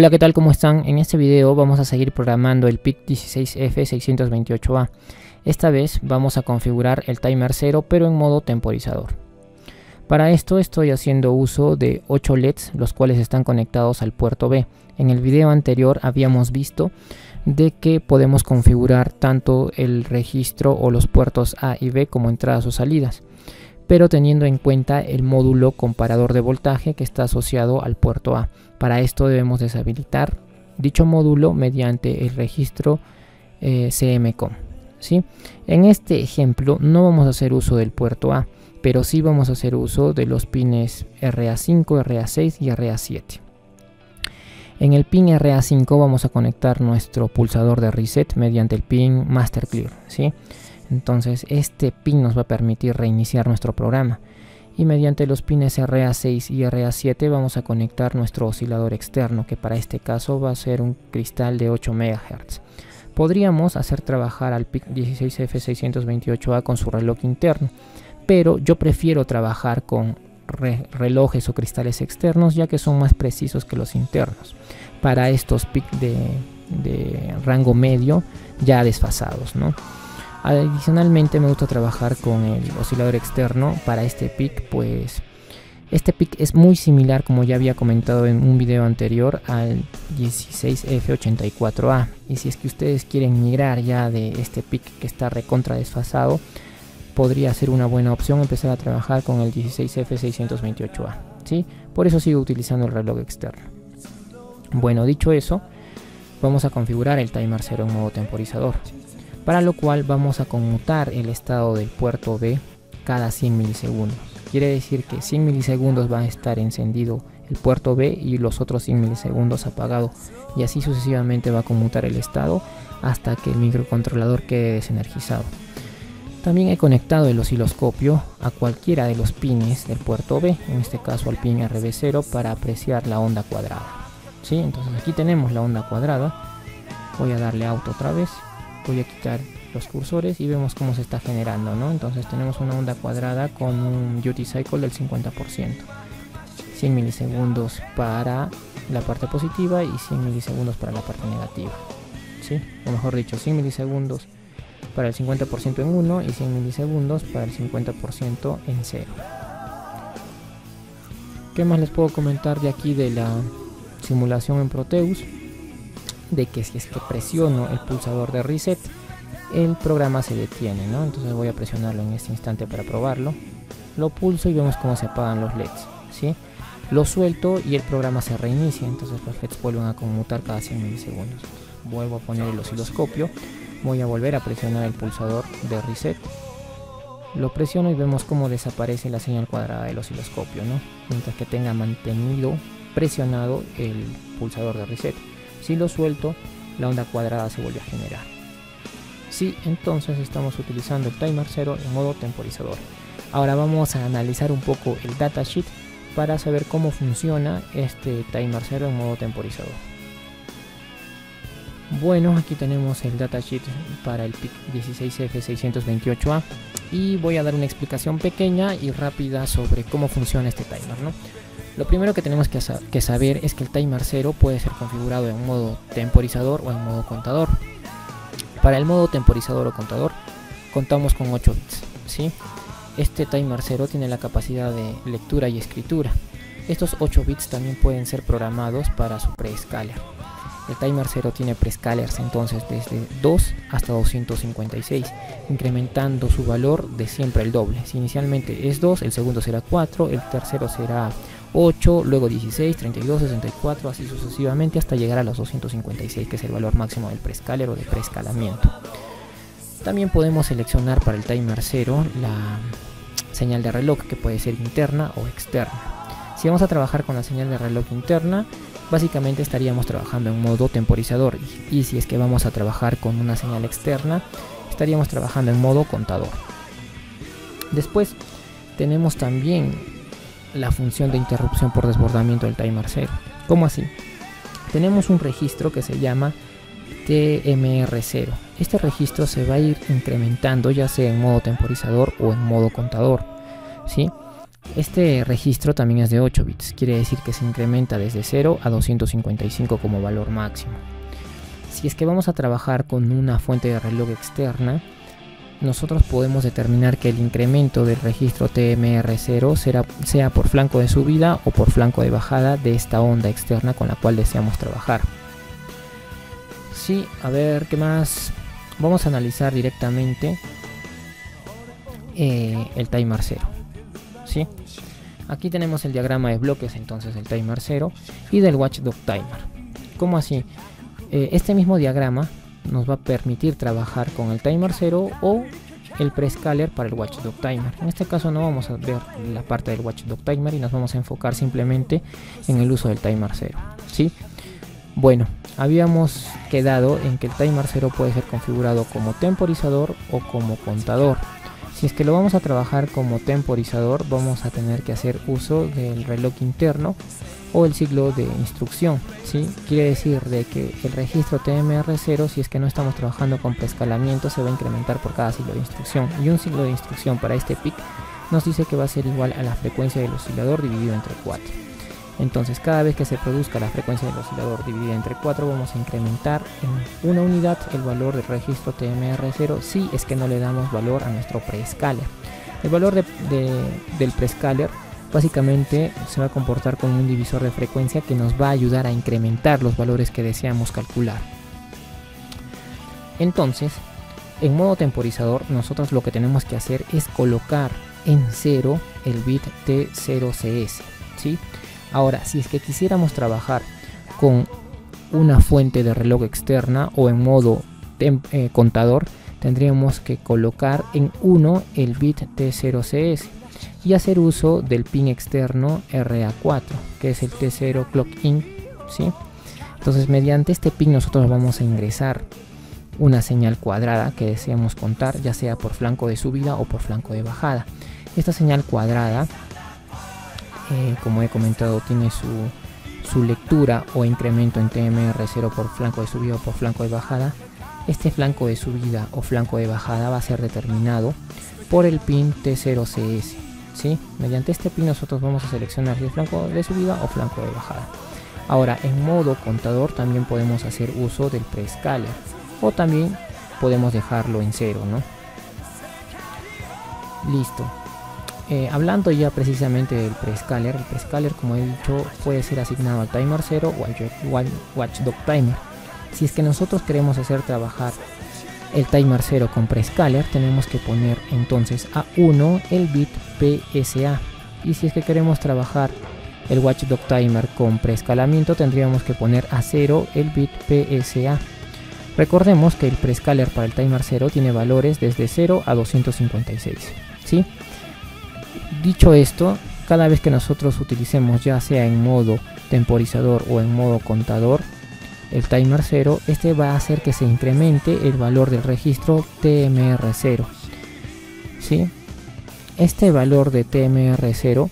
Hola, ¿qué tal? ¿Cómo están? En este video vamos a seguir programando el PIC 16F628A. Esta vez vamos a configurar el timer 0 pero en modo temporizador. Para esto estoy haciendo uso de 8 LEDs los cuales están conectados al puerto B. En el video anterior habíamos visto de que podemos configurar tanto el registro o los puertos A y B como entradas o salidas pero teniendo en cuenta el módulo comparador de voltaje que está asociado al puerto A. Para esto debemos deshabilitar dicho módulo mediante el registro eh, CMCOM. ¿sí? En este ejemplo no vamos a hacer uso del puerto A, pero sí vamos a hacer uso de los pines RA5, RA6 y RA7. En el pin RA5 vamos a conectar nuestro pulsador de reset mediante el pin Master Clear. ¿sí? Entonces este pin nos va a permitir reiniciar nuestro programa. Y mediante los pines RA6 y RA7 vamos a conectar nuestro oscilador externo, que para este caso va a ser un cristal de 8 MHz. Podríamos hacer trabajar al PIC 16F628A con su reloj interno, pero yo prefiero trabajar con relojes o cristales externos ya que son más precisos que los internos para estos PIC de, de rango medio ya desfasados. ¿no? Adicionalmente me gusta trabajar con el oscilador externo para este pic, pues este pic es muy similar como ya había comentado en un video anterior al 16F84A y si es que ustedes quieren migrar ya de este pic que está recontra desfasado podría ser una buena opción empezar a trabajar con el 16F628A ¿sí? por eso sigo utilizando el reloj externo. Bueno dicho eso vamos a configurar el timer 0 en modo temporizador para lo cual vamos a conmutar el estado del puerto B cada 100 milisegundos. Quiere decir que 100 milisegundos va a estar encendido el puerto B y los otros 100 milisegundos apagado y así sucesivamente va a conmutar el estado hasta que el microcontrolador quede desenergizado. También he conectado el osciloscopio a cualquiera de los pines del puerto B, en este caso al pin RB0 para apreciar la onda cuadrada. ¿Sí? Entonces aquí tenemos la onda cuadrada. Voy a darle auto otra vez voy a quitar los cursores y vemos cómo se está generando ¿no? entonces tenemos una onda cuadrada con un duty cycle del 50% 100 milisegundos para la parte positiva y 100 milisegundos para la parte negativa ¿sí? o mejor dicho 100 milisegundos para el 50% en 1 y 100 milisegundos para el 50% en 0 ¿qué más les puedo comentar de aquí de la simulación en Proteus? De que si es que presiono el pulsador de reset el programa se detiene ¿no? entonces voy a presionarlo en este instante para probarlo lo pulso y vemos cómo se apagan los leds ¿sí? lo suelto y el programa se reinicia entonces los leds vuelven a conmutar cada 100 milisegundos vuelvo a poner el osciloscopio voy a volver a presionar el pulsador de reset lo presiono y vemos cómo desaparece la señal cuadrada del osciloscopio ¿no? mientras que tenga mantenido presionado el pulsador de reset si lo suelto, la onda cuadrada se vuelve a generar. Sí, entonces estamos utilizando el timer 0 en modo temporizador. Ahora vamos a analizar un poco el datasheet para saber cómo funciona este timer 0 en modo temporizador. Bueno, aquí tenemos el datasheet para el PIC 16F628A y voy a dar una explicación pequeña y rápida sobre cómo funciona este timer. ¿no? Lo primero que tenemos que, saber es que el timer 0 puede ser configurado en modo temporizador o en modo contador. Para el modo temporizador o contador contamos con 8 bits. ¿sí? Este timer 0 tiene la capacidad de lectura y escritura. Estos 8 bits también pueden ser programados para su prescaler. El timer 0 tiene prescalers entonces desde 2 hasta 256, incrementando su valor de siempre el doble. Si inicialmente es 2, el segundo será 4, el tercero será 8, luego 16, 32, 64, así sucesivamente hasta llegar a los 256, que es el valor máximo del prescaler o de preescalamiento. También podemos seleccionar para el timer 0 la señal de reloj, que puede ser interna o externa. Si vamos a trabajar con la señal de reloj interna, básicamente estaríamos trabajando en modo temporizador y si es que vamos a trabajar con una señal externa, estaríamos trabajando en modo contador. Después tenemos también la función de interrupción por desbordamiento del timer 0. ¿Cómo así? Tenemos un registro que se llama TMR0. Este registro se va a ir incrementando ya sea en modo temporizador o en modo contador. ¿sí? Este registro también es de 8 bits, quiere decir que se incrementa desde 0 a 255 como valor máximo. Si es que vamos a trabajar con una fuente de reloj externa, nosotros podemos determinar que el incremento del registro TMR0 será, sea por flanco de subida o por flanco de bajada de esta onda externa con la cual deseamos trabajar. Sí, a ver, ¿qué más? Vamos a analizar directamente eh, el timer 0. ¿sí? Aquí tenemos el diagrama de bloques entonces del timer 0 y del watchdog timer. ¿Cómo así? Eh, este mismo diagrama nos va a permitir trabajar con el timer 0 o el prescaler para el watchdog timer. En este caso no vamos a ver la parte del watchdog timer y nos vamos a enfocar simplemente en el uso del timer 0. ¿sí? Bueno, habíamos quedado en que el timer 0 puede ser configurado como temporizador o como contador. Si es que lo vamos a trabajar como temporizador, vamos a tener que hacer uso del reloj interno o el ciclo de instrucción. ¿sí? Quiere decir de que el registro TMR0, si es que no estamos trabajando con preescalamiento, se va a incrementar por cada ciclo de instrucción. Y un ciclo de instrucción para este PIC nos dice que va a ser igual a la frecuencia del oscilador dividido entre 4. Entonces cada vez que se produzca la frecuencia del oscilador dividida entre 4 vamos a incrementar en una unidad el valor del registro TMR0 si es que no le damos valor a nuestro prescaler. El valor del prescaler básicamente se va a comportar como un divisor de frecuencia que nos va a ayudar a incrementar los valores que deseamos calcular. Entonces, en modo temporizador nosotros lo que tenemos que hacer es colocar en 0 el bit T0CS. ¿sí? Ahora, si es que quisiéramos trabajar con una fuente de reloj externa o en modo eh, contador, tendríamos que colocar en 1 el bit T0CS y hacer uso del pin externo RA4, que es el T0 clock in, ¿sí? Entonces, mediante este pin nosotros vamos a ingresar una señal cuadrada que deseamos contar, ya sea por flanco de subida o por flanco de bajada. Esta señal cuadrada eh, como he comentado, tiene su, lectura o incremento en TMR0 por flanco de subida o por flanco de bajada. Este flanco de subida o flanco de bajada va a ser determinado por el pin T0CS. Mediante este pin nosotros vamos a seleccionar si es flanco de subida o flanco de bajada. Ahora, en modo contador también podemos hacer uso del prescaler o también podemos dejarlo en cero, ¿no? Listo. Eh, hablando ya precisamente del prescaler, el prescaler como he dicho puede ser asignado al timer 0 o al watchdog timer. Si es que nosotros queremos hacer trabajar el timer 0 con prescaler, tenemos que poner entonces a 1 el bit PSA. Y si es que queremos trabajar el watchdog timer con preescalamiento, tendríamos que poner a 0 el bit PSA. Recordemos que el prescaler para el timer 0 tiene valores desde 0 a 256. ¿sí? Dicho esto, cada vez que nosotros utilicemos ya sea en modo temporizador o en modo contador el timer 0, este va a hacer que se incremente el valor del registro TMR0. ¿Sí? Este valor de TMR0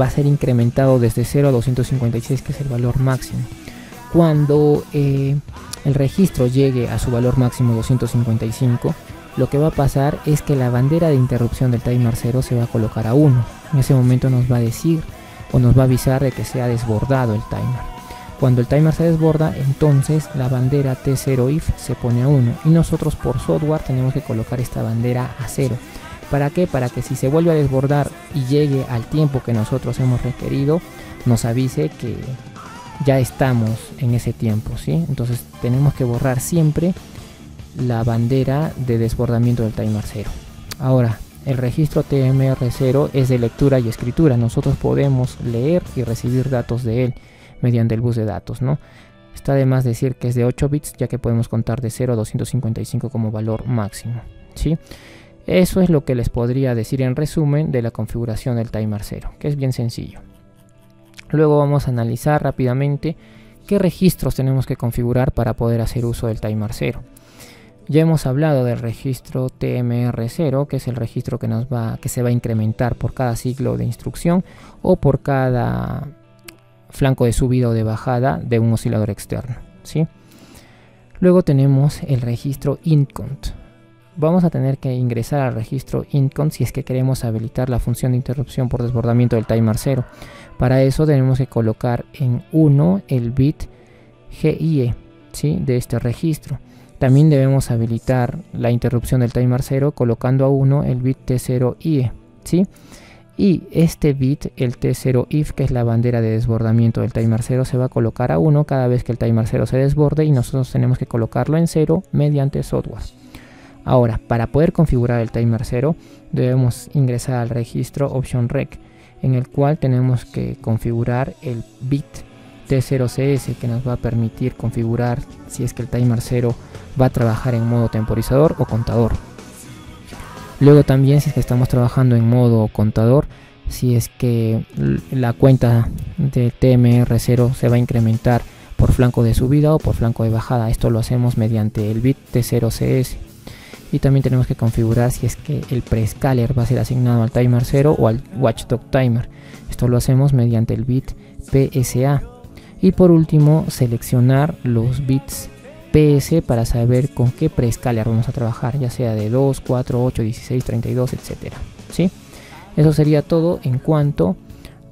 va a ser incrementado desde 0 a 256, que es el valor máximo. Cuando eh, el registro llegue a su valor máximo 255, lo que va a pasar es que la bandera de interrupción del timer 0 se va a colocar a 1. En ese momento nos va a decir o nos va a avisar de que se ha desbordado el timer. Cuando el timer se desborda, entonces la bandera T0 if se pone a 1 y nosotros por software tenemos que colocar esta bandera a 0. ¿Para qué? Para que si se vuelve a desbordar y llegue al tiempo que nosotros hemos requerido, nos avise que ya estamos en ese tiempo, ¿sí? Entonces tenemos que borrar siempre la bandera de desbordamiento del timer 0. Ahora, el registro TMR0 es de lectura y escritura. Nosotros podemos leer y recibir datos de él mediante el bus de datos, ¿no? Está de más decir que es de 8 bits, ya que podemos contar de 0 a 255 como valor máximo, ¿sí? Eso es lo que les podría decir en resumen de la configuración del timer 0, que es bien sencillo. Luego vamos a analizar rápidamente qué registros tenemos que configurar para poder hacer uso del timer 0. Ya hemos hablado del registro TMR0, que es el registro que, nos va, que se va a incrementar por cada ciclo de instrucción o por cada flanco de subida o de bajada de un oscilador externo. ¿sí? Luego tenemos el registro INCONT. vamos a tener que ingresar al registro INCON si es que queremos habilitar la función de interrupción por desbordamiento del timer 0. Para eso tenemos que colocar en 1 el bit GIE ¿sí? de este registro. También debemos habilitar la interrupción del timer 0 colocando a 1 el bit T0IE. ¿sí? Y este bit, el T0IF, que es la bandera de desbordamiento del timer 0, se va a colocar a 1 cada vez que el timer 0 se desborde y nosotros tenemos que colocarlo en 0 mediante software. Ahora, para poder configurar el timer 0, debemos ingresar al registro option rec, en el cual tenemos que configurar el bit T0CS que nos va a permitir configurar si es que el timer 0 va a trabajar en modo temporizador o contador. Luego también si es que estamos trabajando en modo contador, si es que la cuenta de TMR0 se va a incrementar por flanco de subida o por flanco de bajada. Esto lo hacemos mediante el bit T0CS. Y también tenemos que configurar si es que el prescaler va a ser asignado al timer 0 o al watchdog timer. Esto lo hacemos mediante el bit PSA. Y por último, seleccionar los bits PS para saber con qué prescaler vamos a trabajar, ya sea de 2, 4, 8, 16, 32, etc. ¿sí? Eso sería todo en cuanto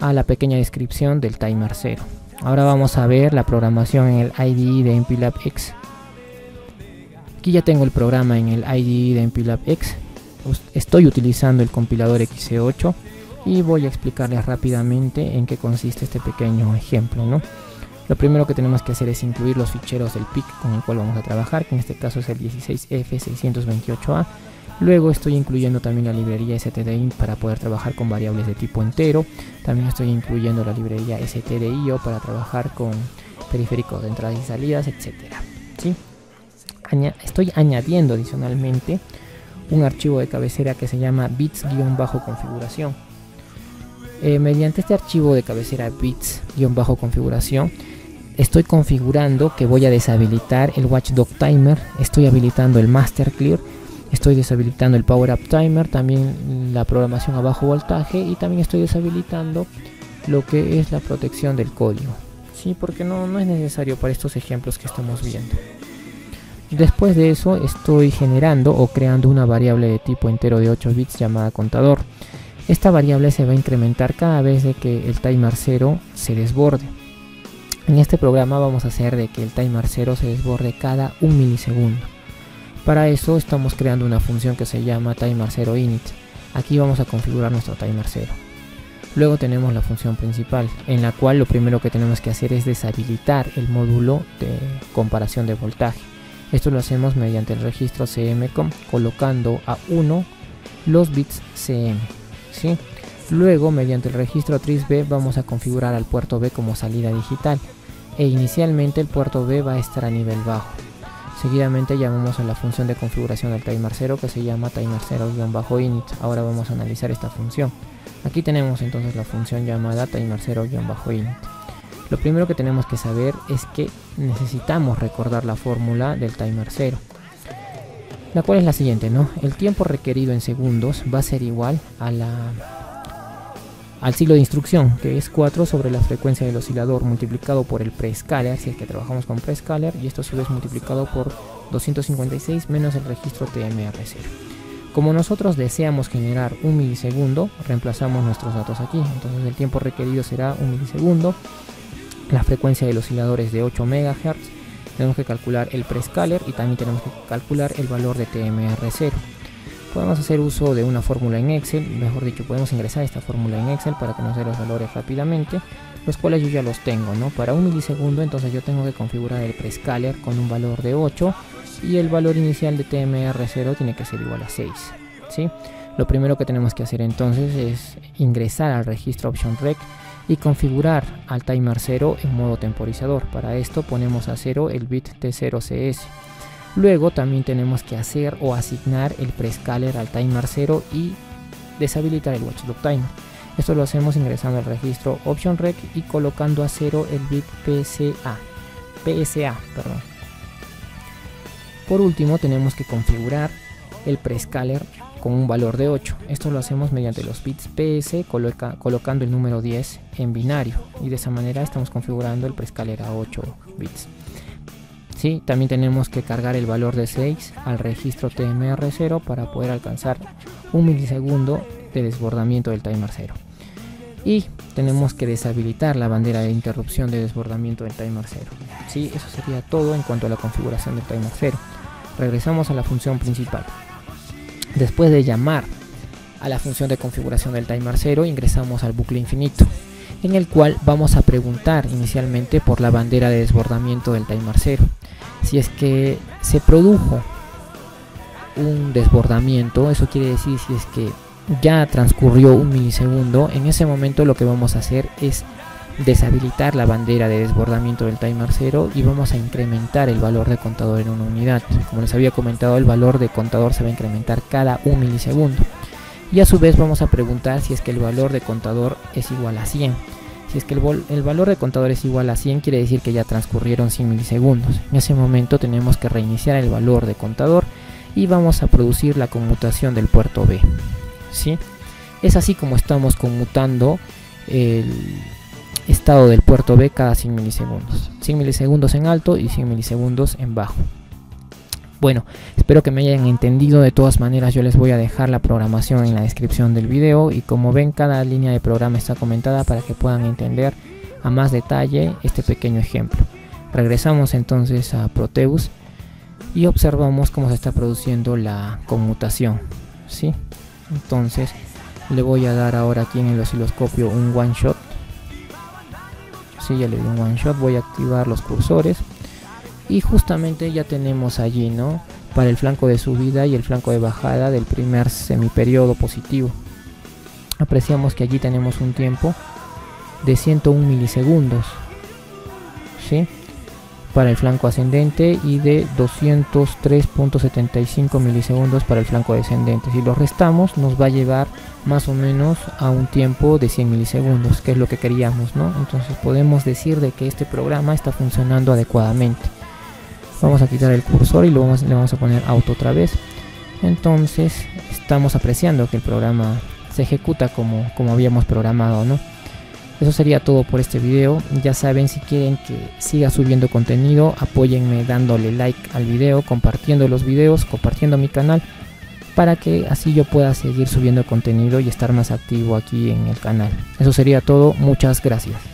a la pequeña descripción del timer 0. Ahora vamos a ver la programación en el IDE de MPLAB X. Aquí ya tengo el programa en el IDE de MPLAB X. Estoy utilizando el compilador XC8 y voy a explicarles rápidamente en qué consiste este pequeño ejemplo. ¿no? Lo primero que tenemos que hacer es incluir los ficheros del PIC con el cual vamos a trabajar, que en este caso es el 16F628A. Luego estoy incluyendo también la librería stdin para poder trabajar con variables de tipo entero. También estoy incluyendo la librería stdio para trabajar con periféricos de entradas y salidas, etc. Estoy añadiendo adicionalmente un archivo de cabecera que se llama bits-configuración. Eh, mediante este archivo de cabecera bits-configuración estoy configurando que voy a deshabilitar el watchdog timer, estoy habilitando el master clear, estoy deshabilitando el power up timer, también la programación a bajo voltaje y también estoy deshabilitando lo que es la protección del código. Sí, porque no, no es necesario para estos ejemplos que estamos viendo. Después de eso estoy generando o creando una variable de tipo entero de 8 bits llamada contador. Esta variable se va a incrementar cada vez que el timer 0 se desborde. En este programa vamos a hacer de que el timer 0 se desborde cada un milisegundo. Para eso estamos creando una función que se llama timer 0 init. Aquí vamos a configurar nuestro timer 0. Luego tenemos la función principal, en la cual lo primero que tenemos que hacer es deshabilitar el módulo de comparación de voltaje. Esto lo hacemos mediante el registro cmcom colocando a 1 los bits cm. Luego, mediante el registro tris B, vamos a configurar al puerto B como salida digital e inicialmente el puerto B va a estar a nivel bajo. Seguidamente llamamos a la función de configuración del timer 0 que se llama timer 0-init. Ahora vamos a analizar esta función. Aquí tenemos entonces la función llamada timer 0-init. Lo primero que tenemos que saber es que necesitamos recordar la fórmula del timer 0 la cual es la siguiente, ¿no? El tiempo requerido en segundos va a ser igual a la al ciclo de instrucción, que es 4 sobre la frecuencia del oscilador multiplicado por el prescaler, si es que trabajamos con prescaler, y esto a su multiplicado por 256 menos el registro TMR0. Como nosotros deseamos generar un milisegundo, reemplazamos nuestros datos aquí, entonces el tiempo requerido será un milisegundo, la frecuencia del oscilador es de 8 MHz, tenemos que calcular el prescaler y también tenemos que calcular el valor de TMR0. Podemos hacer uso de una fórmula en Excel, mejor dicho, podemos ingresar esta fórmula en Excel para dé los valores rápidamente, los cuales yo ya los tengo, ¿no? Para un milisegundo, entonces yo tengo que configurar el prescaler con un valor de 8 y el valor inicial de TMR0 tiene que ser igual a 6, ¿sí? Lo primero que tenemos que hacer entonces es ingresar al registro option rec y configurar al timer 0 en modo temporizador. Para esto ponemos a 0 el bit T0CS. Luego también tenemos que hacer o asignar el prescaler al timer 0 y deshabilitar el watchdog timer. Esto lo hacemos ingresando al registro option rec y colocando a 0 el bit PSA. PSA perdón. Por último tenemos que configurar el prescaler con un valor de 8. Esto lo hacemos mediante los bits PS colocando el número 10 en binario y de esa manera estamos configurando el prescaler a 8 bits. También tenemos que cargar el valor de 6 al registro TMR0 para poder alcanzar un milisegundo de desbordamiento del timer 0. Y tenemos que deshabilitar la bandera de interrupción de desbordamiento del timer 0. ¿sí? Eso sería todo en cuanto a la configuración del timer 0. Regresamos a la función principal. Después de llamar a la función de configuración del timer 0, ingresamos al bucle infinito en el cual vamos a preguntar inicialmente por la bandera de desbordamiento del timer 0. Si es que se produjo un desbordamiento, eso quiere decir si es que ya transcurrió un milisegundo, en ese momento lo que vamos a hacer es deshabilitar la bandera de desbordamiento del timer 0 y vamos a incrementar el valor de contador en una unidad. Como les había comentado, el valor de contador se va a incrementar cada un milisegundo. Y a su vez vamos a preguntar si es que el valor de contador es igual a 100. Si es que el, valor de contador es igual a 100, quiere decir que ya transcurrieron 100 milisegundos. En ese momento tenemos que reiniciar el valor de contador y vamos a producir la conmutación del puerto B. ¿sí? Es así como estamos conmutando el estado del puerto B cada 100 milisegundos. 100 milisegundos en alto y 100 milisegundos en bajo. Bueno, espero que me hayan entendido. De todas maneras, yo les voy a dejar la programación en la descripción del video. Y como ven, cada línea de programa está comentada para que puedan entender a más detalle este pequeño ejemplo. Regresamos entonces a Proteus y observamos cómo se está produciendo la conmutación. ¿sí? Entonces, le voy a dar ahora aquí en el osciloscopio un one shot. Sí, ya le di un one shot. Voy a activar los cursores y justamente ya tenemos allí no para el flanco de subida y el flanco de bajada del primer semiperiodo positivo apreciamos que allí tenemos un tiempo de 101 milisegundos ¿sí? para el flanco ascendente y de 203.75 milisegundos para el flanco descendente si lo restamos nos va a llevar más o menos a un tiempo de 100 milisegundos que es lo que queríamos ¿no? entonces podemos decir de que este programa está funcionando adecuadamente vamos a quitar el cursor y lo vamos, le vamos a poner auto otra vez. Entonces estamos apreciando que el programa se ejecuta como, como habíamos programado ¿no? eso sería todo por este video. Ya saben si quieren que siga subiendo contenido apóyenme dándole like al video compartiendo los videos compartiendo mi canal para que así yo pueda seguir subiendo contenido y estar más activo aquí en el canal. Eso sería todo. Muchas gracias